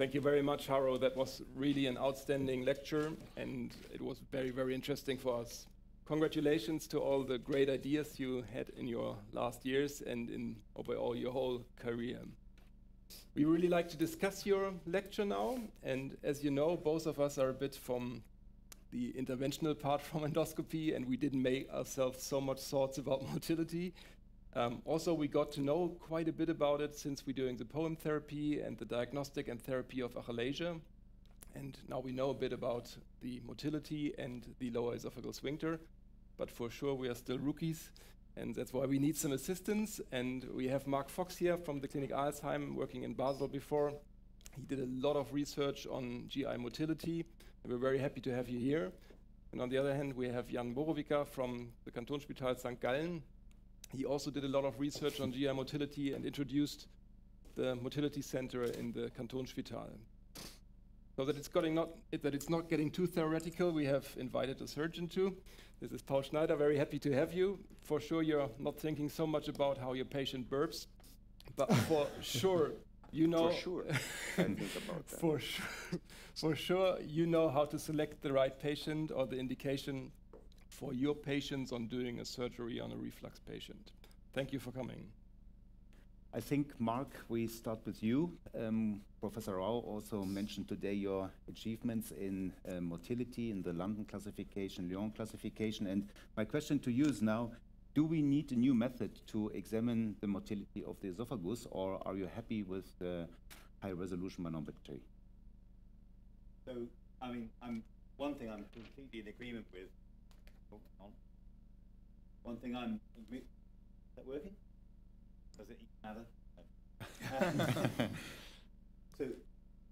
Thank you very much, Haro. That was really an outstanding lecture, and it was very, very interesting for us. Congratulations to all the great ideas you had in your last years and in overall your whole career. We really like to discuss your lecture now, and as you know, both of us are a bit from the interventional part from endoscopy, and we didn't make ourselves so much thoughts about motility. Um, also, we got to know quite a bit about it since we're doing the POEM therapy and the diagnostic and therapy of achalasia. And now we know a bit about the motility and the lower esophageal sphincter. But for sure, we are still rookies. And that's why we need some assistance. And we have Mark Fox here from the Clinic Arlesheim, working in Basel before. He did a lot of research on GI motility. And we're very happy to have you here. And on the other hand, we have Jan Borovicka from the Kantonsspital St. Gallen, he also did a lot of research on GI motility and introduced the motility center in the Kantonsspital. So that it's, not, it, that it's not getting too theoretical, we have invited a surgeon too. This is Paul Schneider, very happy to have you. For sure, you're not thinking so much about how your patient burps, but for sure, you know. For sure, I think about that. For sure, for sure, you know how to select the right patient or the indication for your patients on doing a surgery on a reflux patient. Thank you for coming. I think, Mark, we start with you. Um, Professor Rao also mentioned today your achievements in uh, motility in the London classification, Lyon classification. And my question to you is now, do we need a new method to examine the motility of the esophagus, or are you happy with the high resolution manometry? So, I mean, I'm, one thing I'm completely in agreement with on. One thing I'm. Is that working? Does it matter? so,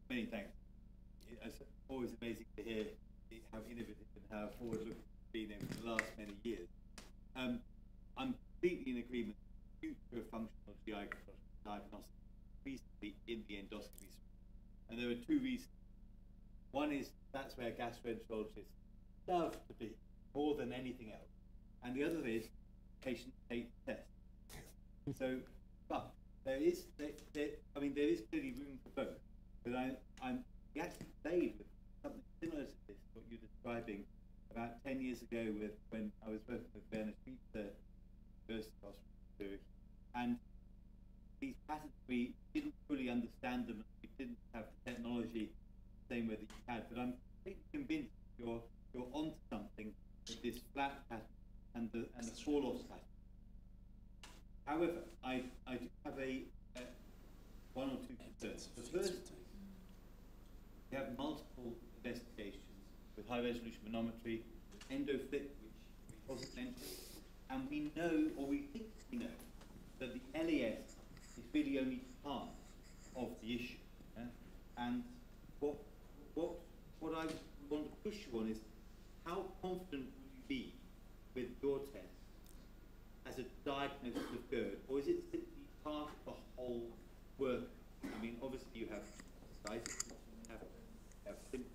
many thanks. It's always amazing to hear how innovative and how forward looking it's been over the last many years. Um, I'm completely in agreement. The future of functional GI diagnostics recently in the endoscopy And there are two reasons. One is that's where gastroenterologists love to be more than anything else. And the other is patient take test. so, but there is, there, there, I mean, there is clearly room for both. But I, I'm actually played with something similar to this, what you're describing about 10 years ago with when I was working with Werner Schwizer, University Hospital and these patterns, we didn't fully understand them, we didn't have the technology the same way that you had, but I'm completely convinced you're, you're onto something this flat pattern and the, and the fall off pattern. However, I, I do have a, one or two concerns. The first, we have multiple investigations with high resolution manometry, EndoFLIP, which mentioned, and we know, or we think we know, that the LES is really only part of the issue. Yeah? And what, what, what I want to push you on is how confident be with your test as a diagnosis of GERD, or is it simply part of the whole work? I mean, obviously you have sizes, you have, have symptoms.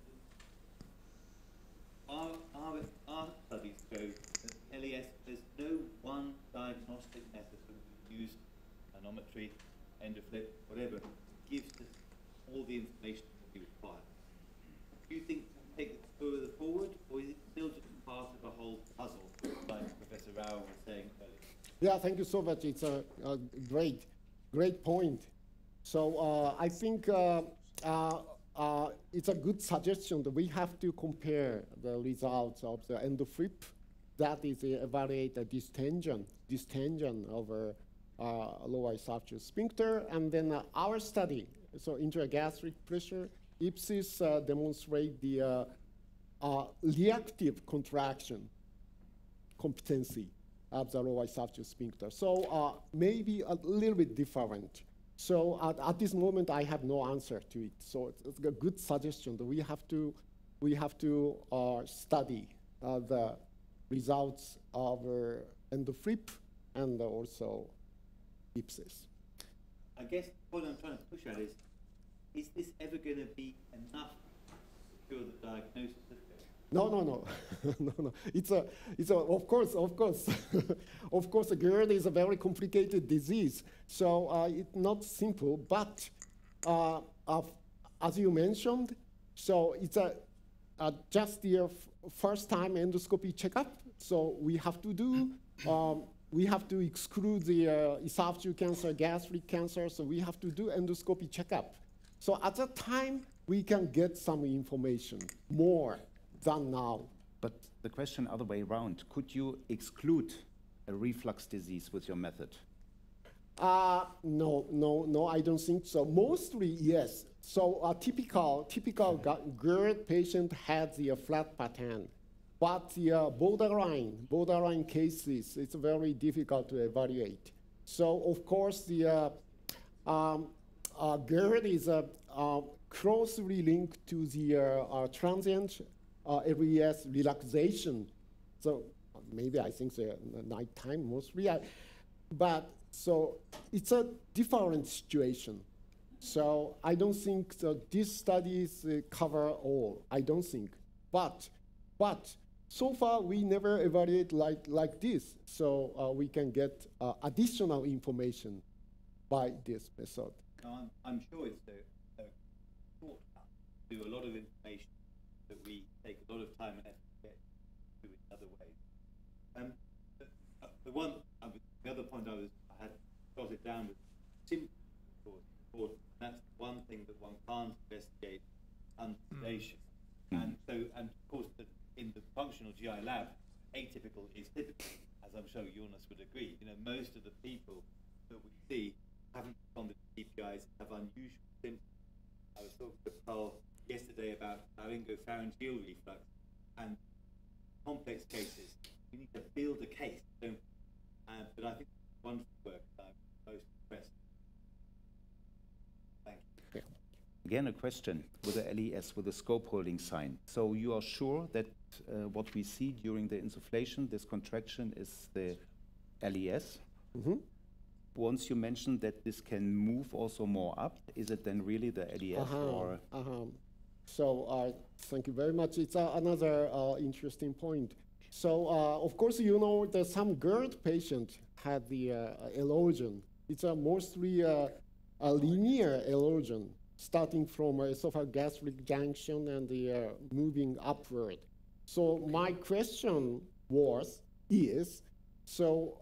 Our, our, our studies show that LES, there's no one diagnostic method that use, manometry, EndoFLIP, whatever, gives us all the information that we require. Do you think take it further forward, or is it still just part of a whole puzzle, like Professor Rao was saying earlier? Yeah, thank you so much. It's a, a great, great point. So uh, I think uh, uh, uh, it's a good suggestion that we have to compare the results of the EndoFLIP, that is uh, evaluate the distension, distension over uh, lower esophageal sphincter, and then our study, so intragastric pressure, EPSIS demonstrate the uh, reactive contraction competency of the lower esophageal sphincter. So uh, maybe a little bit different. So at, at, this moment, I have no answer to it. So it's, it's a good suggestion that we have to, we have to uh, study uh, the results of uh, EndoFLIP and also EPSIS. I guess what I'm trying to push at is, is this ever going to be enough to cure the diagnosis no, no, no, no, no. It's a, it's a, of course, of course, of course, GERD is a very complicated disease. So uh, it's not simple, but uh, uh, as you mentioned, so it's a, just the first time endoscopy checkup. So we have to do, um, we have to exclude the uh, esophageal cancer, gastric cancer, so we have to do endoscopy checkup. So at that time, we can get some information, more than now. But the question other way around, could you exclude a reflux disease with your method? Uh, no, no, no, I don't think so. Mostly, yes. So a typical, typical GERD patient had the uh, flat pattern. But the uh, borderline, borderline cases, it's very difficult to evaluate. So of course, the uh, um, uh, GERD is uh, uh, closely linked to the uh, LES relaxation. So maybe I think the nighttime mostly. but so it's a different situation. So I don't think that these studies uh, cover all. I don't think. But, but so far we never evaluate like, like this. So uh, we can get uh, additional information by this method. I'm, I'm sure it's a, a shortcut to a lot of information that we take a lot of time and effort to get to in other ways. Um, the, uh, the one, uh, the other point I was I got it down with symptoms, of course, That's one thing that one can't investigate under sedation. Mm. And so, and of course, the, in the functional GI lab, atypical is typical, as I'm sure Jonas would agree. You know, most of the people that we see haven't responded to PPIs, have unusual symptoms. I was talking to Paul yesterday about laryngopharyngeal reflux and complex cases. We need to build a case, don't we? Uh, but I think wonderful work. Again, a question with the LES, with the scope holding sign. So you are sure that uh, what we see during the insufflation, this contraction, is the LES? Mm -hmm. Once you mentioned that this can move also more up, is it then really the LES uh -huh, or? Uh -huh. So uh, thank you very much. It's uh, another uh, interesting point. So uh, of course, you know that some GERD patient had the erosion. It's a mostly a linear erosion starting from esophageal gastric junction and the, uh, moving upward. So my question was, is, so,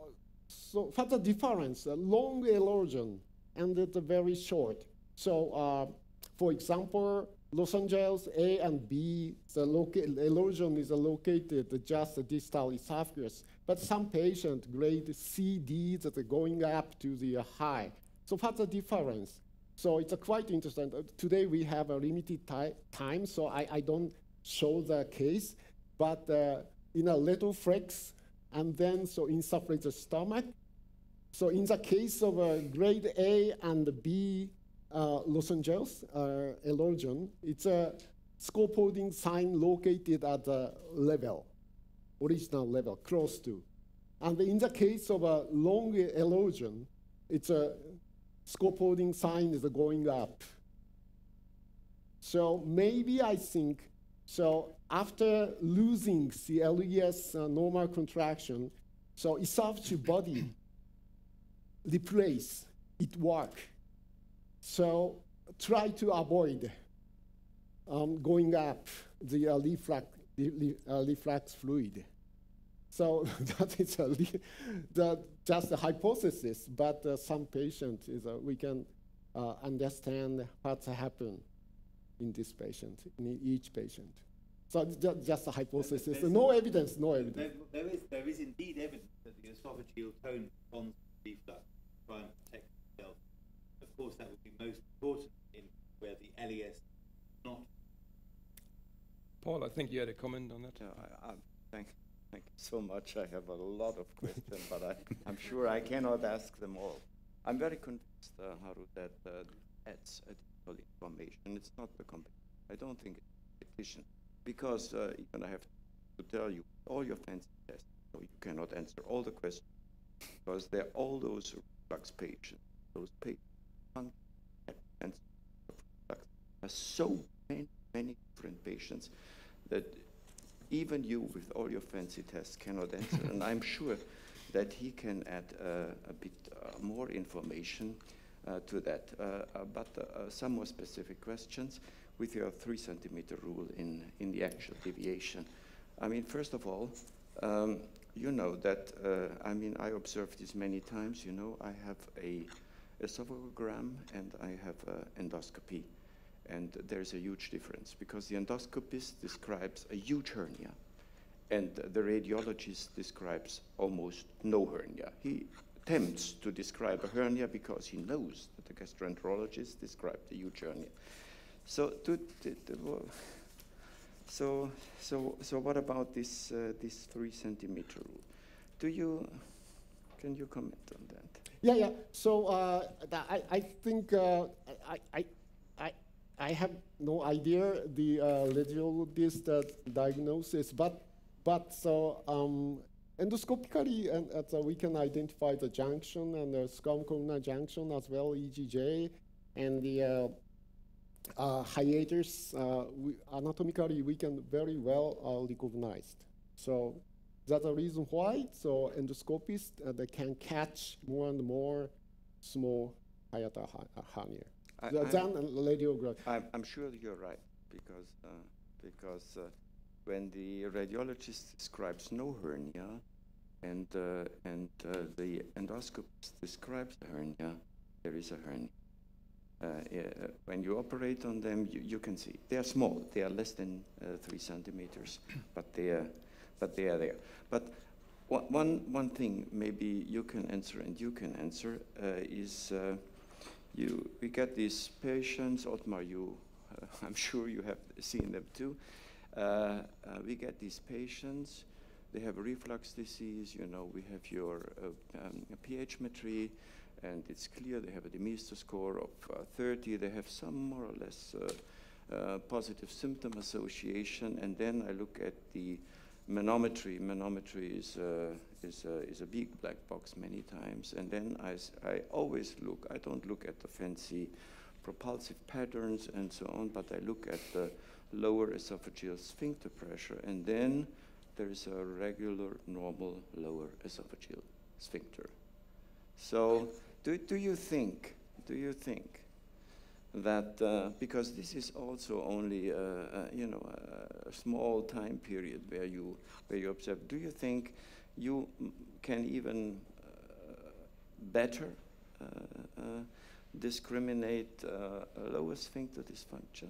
so what's the difference? A long erosion and it's very short. So uh, for example, Los Angeles A and B, the erosion is located just distal esophagus, but some patient grade C, D, that are going up to the high. So what's the difference? So it's quite interesting. Uh, today we have a limited time, so I, I don't show the case, but uh, in a little flex, and then so insufflate the stomach. So in the case of a grade A and B uh, Los Angeles uh, erosion, it's a scope holding sign located at the level, original level, close to. And in the case of a long erosion, it's a scope holding sign is going up. So maybe I think, so after losing the LES uh, normal contraction, so esophageal body replace it work. So try to avoid um, going up the uh, reflux, the, uh, reflux fluid. So that is a the, just a hypothesis, but uh, some patients is uh, we can uh, understand what's happened in this patient, in each patient. So just, just a hypothesis, There's no evidence, no evidence. There, there, is, there is indeed evidence that the esophageal tone responds to reflux to try and protect. Of course, that would be most important in where the LES not. Paul, I think you had a comment on that. Yeah, I, I, thank Thank you so much. I have a lot of questions, but I, am sure I cannot ask them all. I'm very convinced, uh, Haru, that uh, adds additional information. It's not the competition. I don't think it's competition because uh, even I have to tell you all your fancy tests, so you cannot answer all the questions because there are all those reflux patients, those patients and so many, many different patients that even you, with all your fancy tests, cannot answer. and I'm sure that he can add uh, a bit uh, more information uh, to that. Uh, uh, but uh, some more specific questions with your three centimeter rule in, in the actual deviation. I mean, first of all, um, you know that, I mean, I observed this many times, you know, I have a esophagogram and I have endoscopy. And there's a huge difference because the endoscopist describes a huge hernia and the radiologist describes almost no hernia. He attempts to describe a hernia because he knows that the gastroenterologist described a huge hernia. So, to, to, to, so, so, so what about this, uh, this three centimeter rule? Do you, can you comment on that? Yeah, yeah. So uh, I, I think uh, I, I, I, I have no idea the uh, radiologist uh, diagnosis, but but so um, endoscopically, and, uh, we can identify the junction and the squamocolumnar junction as well, EGJ, and the uh, uh, hiatus. Uh, we, anatomically, we can very well recognize. So that's the reason why. So endoscopists uh, they can catch more and more small hiatal hernia than radiograph. I'm, I'm sure you're right because because when the radiologist describes no hernia and, uh, and uh, the endoscopist describes the hernia, there is a hernia. Uh, uh, when you operate on them, you, you can see they are small. They are less than uh, three centimeters, but they are, but they are there. But one, one thing maybe you can answer and you can answer uh, is you, we get these patients, Otmar, you, I'm sure you have seen them too, uh, uh, we get these patients, they have reflux disease, you know, we have your uh, um, pH metry, and it's clear they have a DeMeester score of 30, they have some more or less uh, positive symptom association, and then I look at the manometry. Manometry is, uh, is, uh, is a big black box many times, and then I, I always look, I don't look at the fancy propulsive patterns and so on, but I look at the lower esophageal sphincter pressure, and then there is a regular, normal lower esophageal sphincter. So, do, do you think, do you think that, uh, because this is also only, uh, uh, you know, a small time period where you, where you observe, do you think you can even uh, better uh, uh, discriminate lower sphincter dysfunction?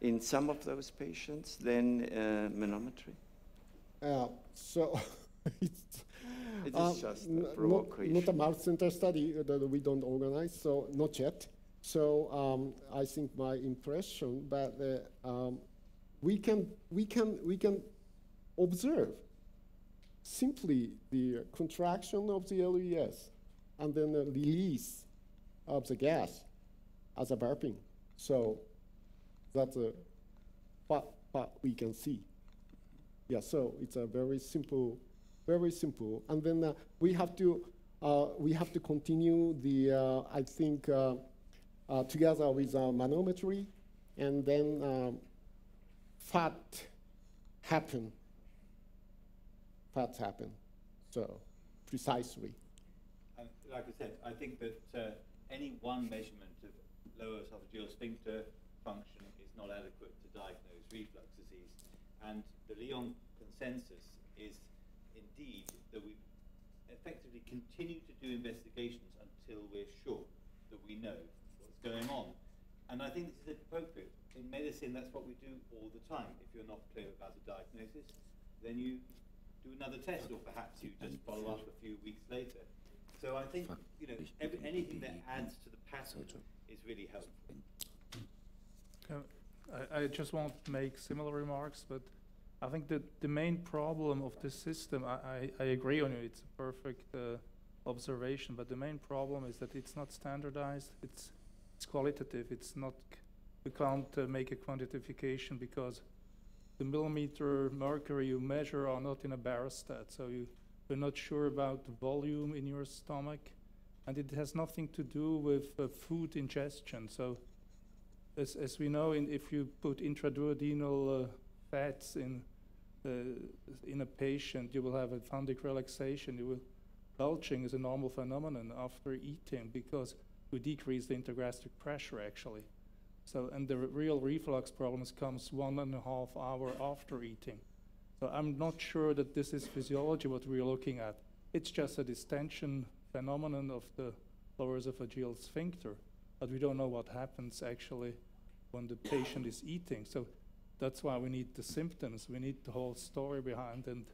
in some of those patients than uh, manometry? Uh, so it's it is um, just a provocation. Not, not a multicenter study that we don't organize, so not yet. So um, I think my impression, but uh, um, we can we can we can observe simply the contraction of the LES and then the release of the gas as a burping. So that's uh, what, what we can see. Yeah, so it's a very simple, very simple. And then uh, we have to uh, we have to continue the uh, I think uh, uh, together with manometry, and then um, fat happen. Fat happen. So precisely. And like I said, I think that any one measurement of lower esophageal sphincter function is not adequate to diagnose reflux disease. And the Lyon consensus is indeed that we effectively continue to do investigations until we're sure that we know going on. And I think this is appropriate. In medicine, that's what we do all the time. If you're not clear about a diagnosis, then you do another test, or perhaps you just follow up a few weeks later. So I think you know every, anything that adds to the pattern is really helpful. I, I just want to make similar remarks, but I think that the main problem of this system, I, I, I agree on you, it's a perfect uh, observation, but the main problem is that it's not standardized, it's, it's qualitative, it's not, we can't uh, make a quantification because the millimeter mercury you measure are not in a barostat, so you, you're not sure about the volume in your stomach, and it has nothing to do with uh, food ingestion. So as, as we know, in, if you put intraduodenal uh, fats in, uh, in a patient, you will have a fundic relaxation. You will, belching is a normal phenomenon after eating because we decrease the intragastric pressure actually. So, and the real reflux problems comes one and a half hour after eating. So I'm not sure that this is physiology what we're looking at. It's just a distension phenomenon of the lower esophageal sphincter, but we don't know what happens actually when the patient is eating. So that's why we need the symptoms. We need the whole story behind, and,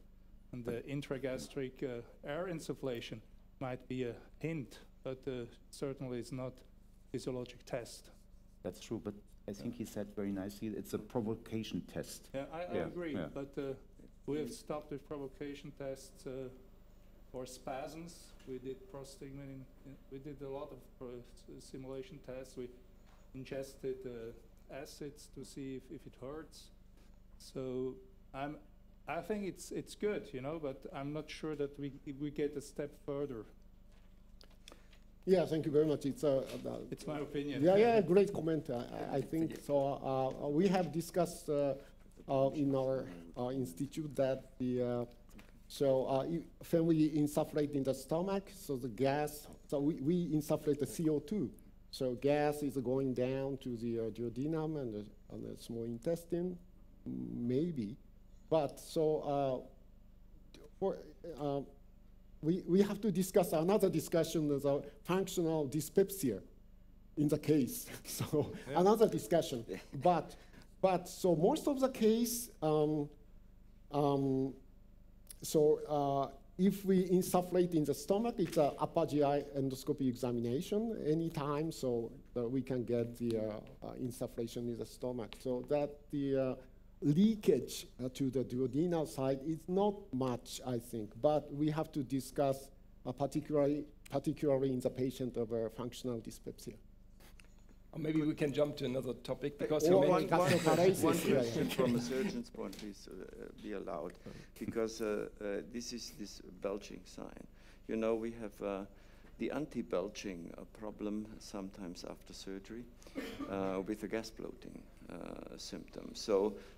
and the intragastric uh, air insufflation might be a hint, but uh, certainly it's not physiologic test. That's true, but I think he said very nicely, it's a provocation test. Yeah, I, I Yeah, agree, yeah. but uh, we have stopped with provocation tests uh, for spasms. We did prostigmine, we did a lot of simulation tests. We ingested uh, acids to see if, if it hurts. So I'm, I think it's it's good, you know, but I'm not sure that we we get a step further. Yeah, thank you very much. It's a, uh, It's my opinion. Yeah, yeah, great comment. I- I, I think so. Uh, we have discussed uh, uh, in our uh, institute that the uh, so uh, when we insufflate in the stomach, so the gas, so we, we insufflate the CO2. So gas is going down to the uh, duodenum and the, and the small intestine, maybe. But so uh, for, uh, we, we have to discuss another discussion is a functional dyspepsia in the case. So another discussion. But but so most of the case, um, um, so uh, if we insufflate in the stomach, it's a upper GI endoscopy examination anytime, so that we can get the uh, uh, insufflation in the stomach. So that the uh, leakage uh, to the duodenal side is not much, I think, but we have to discuss uh, particularly, particularly in the patient of uh, functional dyspepsia. Or maybe we can jump to another topic because Or you one mentioned gas- gastroparesis, One yeah, yeah. question from a surgeon's point, please uh, be allowed, because uh, uh, this is this belching sign. You know, we have uh, the anti-belching uh, problem sometimes after surgery uh, with the gas bloating uh, symptom. So, d- cou-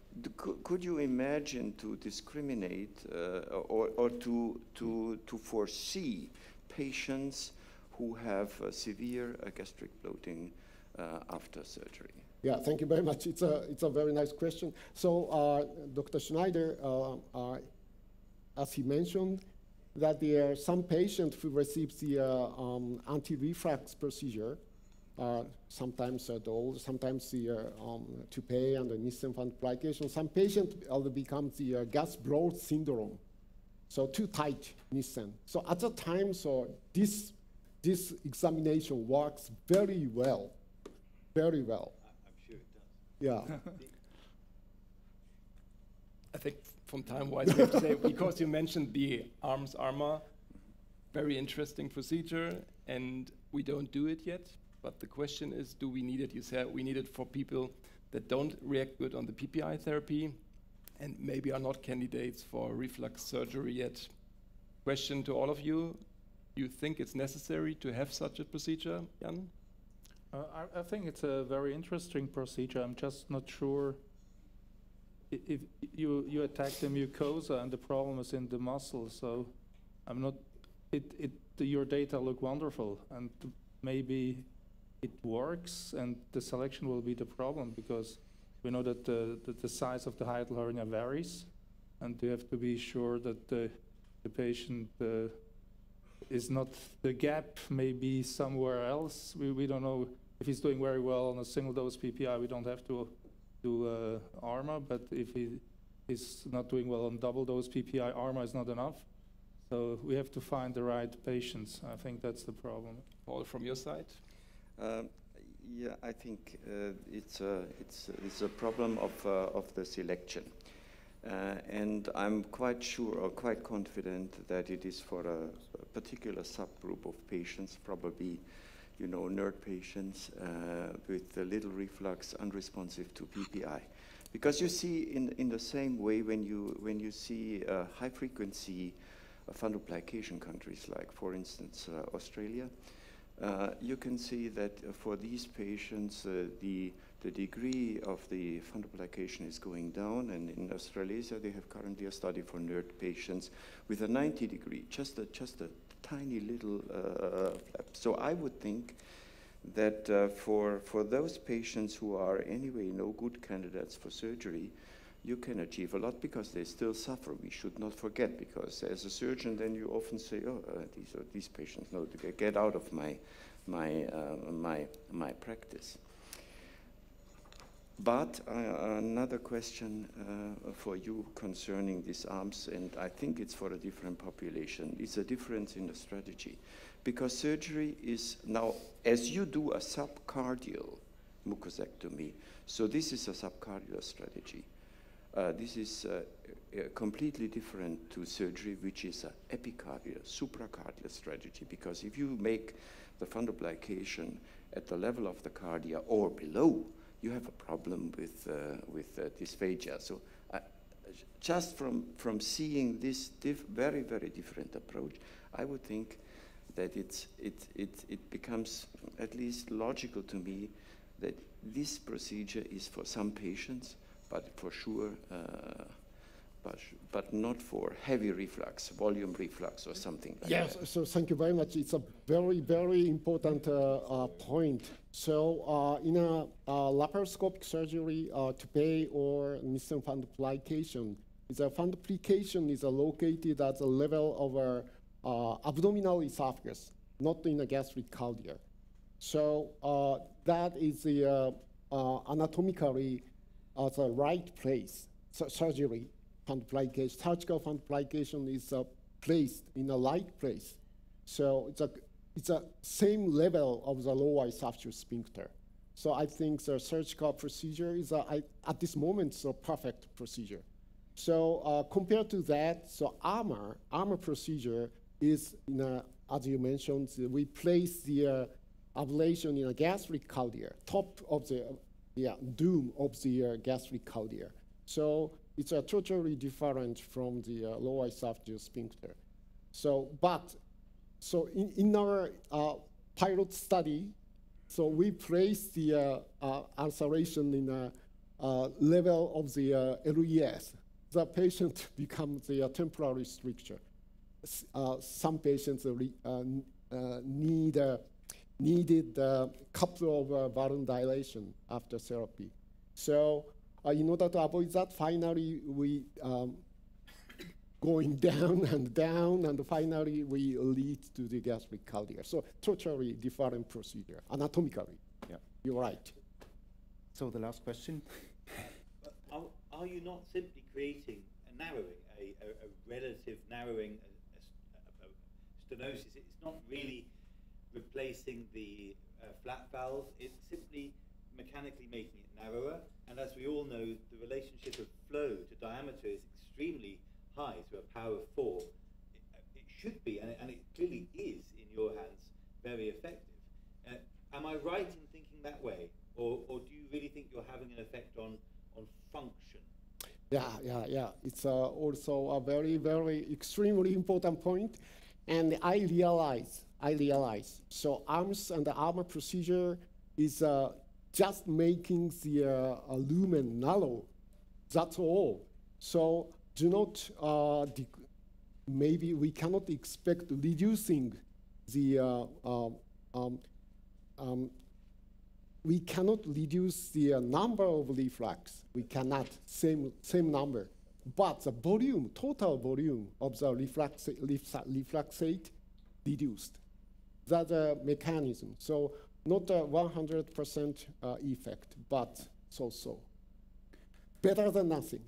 could you imagine to discriminate uh, or, or to, to, to foresee patients who have uh, severe uh, gastric bloating uh, after surgery? Yeah, thank you very much. It's a, it's a very nice question. So uh, Dr. Schneider, uh, as he mentioned, that there are some patients who receive the um, anti-reflux procedure, sometimes uh, the old, sometimes the uh, um, Toupet and the Nissen fundoplication. Some patients uh, become the uh, gas bloat syndrome, so too tight Nissen. So at the time, so this, this examination works very well, very well. I'm sure it does. Yeah. I think from time wise, we have to say, because you mentioned the ARMS ARMA, very interesting procedure, and we don't do it yet. But the question is, do we need it? You said we need it for people that don't react good on the PPI therapy and maybe are not candidates for reflux surgery yet. Question to all of you you think it's necessary to have such a procedure, Jan? Uh, I, I think it's a very interesting procedure. I'm just not sure if you you attack the mucosa and the problem is in the muscle. So I'm not. It it your data look wonderful and maybe it works and the selection will be the problem because we know that the the size of the hiatal hernia varies and you have to be sure that the the patient. Uh, is not the gap maybe somewhere else. We, we don't know if he's doing very well on a single dose PPI. We don't have to do uh, ARMA, but if he is not doing well on double dose PPI, ARMA is not enough. So we have to find the right patients. I think that's the problem. Paul, from your side? Um, Yeah, I think uh, it's a it's it's a problem of uh, of the selection, uh, and I'm quite sure or quite confident that it is for a, a particular subgroup of patients, probably, you know, NERD patients uh, with a little reflux, unresponsive to PPI, because you see in in the same way when you when you see uh, high frequency uh, fundoplication countries like, for instance, Australia. Uh, you can see that uh, for these patients, uh, the, the degree of the fundoplication is going down, and in Australasia, they have currently a study for NERD patients with a 90 degree, just a, just a tiny little uh, flap. So I would think that uh, for, for those patients who are anyway no good candidates for surgery, you can achieve a lot because they still suffer. We should not forget because as a surgeon, then you often say, "Oh, uh, these are these patients. No, get out of my my uh, my my practice." But uh, another question uh, for you concerning these ARMS, and I think it's for a different population, is a difference in the strategy. Because surgery is now, as you do a subcardial mucosectomy, so this is a subcardial strategy. Uh, this is uh, completely different to surgery, which is an epicardial, supracardial strategy, because if you make the fundoplication at the level of the cardia or below, you have a problem with, uh, with uh, dysphagia. So uh, just from, from seeing this very, very different approach, I would think that it's, it, it, it becomes at least logical to me that this procedure is for some patients, but for sure, uh, but, but not for heavy reflux, volume reflux or something like yes, that. Yes, so thank you very much. It's a very, very important uh, uh, point. So uh, in a laparoscopic surgery, uh, toupet or Nissen fundoplication, the fundoplication is located at the level of our uh, abdominal esophagus, not in the gastric cardia. So uh, that is the anatomically the right place, so surgery fundoplication, surgical fundoplication is uh, placed in a right place. So it's a, it's a same level of the lower esophageal sphincter. So I think the surgical procedure is, a, I, at this moment, a perfect procedure. So uh, compared to that, so ARMA, ARMA procedure is, a, as you mentioned, we place the uh, ablation in a gastric cardia, top of the yeah, dome of the uh, gastric cardia. So it's a totally different from the uh, lower esophageal sphincter. So, but, so in, in our uh, pilot study, so we place the uh, uh ulceration in a uh, level of the uh, LES. The patient becomes the temporary stricture. some patients need needed a couple of balloon dilation after therapy. So uh, in order to avoid that, finally we um, going down and down, and finally we lead to the gastric cardia. So totally different procedure, anatomically. Yeah, you're right. So the last question. Are, are, you not simply creating a narrowing, a, a, a relative narrowing, a, a, stenosis? It's not really replacing the uh, flap valve. It's simply mechanically making it narrower. And as we all know, the relationship of flow to diameter is extremely high to a power of four. It, it should be, and it, and it, clearly is in your hands, very effective. Uh, am I right in thinking that way? Or, or do you really think you're having an effect on, on function? Yeah, yeah, yeah. It's uh, also a very, very extremely important point. And I realize, I realize, so ARMS and the ARMA procedure is uh, just making the uh, lumen narrow. That's all. So do not, uh, maybe we cannot expect reducing the, uh, um, um, um, we cannot reduce the uh, number of reflux. We cannot, same, same number. But the volume, total volume of the reflux, refluxate reduced. That's a mechanism. So not a 100% uh, effect, but so-so. Better than nothing.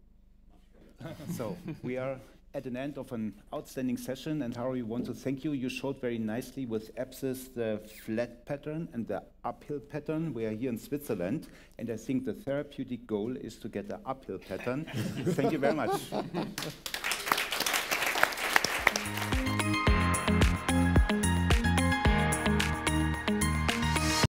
so we are at an end of an outstanding session, and Harry, we want to thank you. You showed very nicely with EPSIS the flat pattern and the uphill pattern. We are here in Switzerland, and I think the therapeutic goal is to get the uphill pattern. thank you very much.